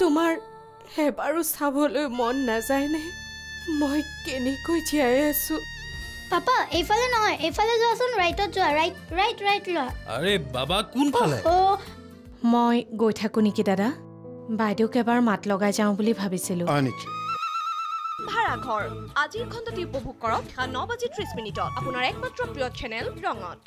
তোমাৰ এবাৰো চাবলৈ মন নাযায়নে মই কেনেকৈ জীয়াই আছো? পাপা এইফালে নহয় এইফালে যোৱাচোন ৰাইটত যোৱা ৰাইট ৰাইট ৰাইট লোৱা। আৰে বাবা কোনফালে? মই গৈ থাকো নেকি দাদা? বাইদেউক এবাৰ মাত লগাই যাওঁ বুলি ভাবিছিলো। ভাড়া ঘৰ আজিৰ খণ্ডটি উপভোগ কৰক ন বাজি ত্ৰিছ মিনিটত। আপোনাৰ একমাত্ৰ প্ৰিয় চেনেল ৰঙত।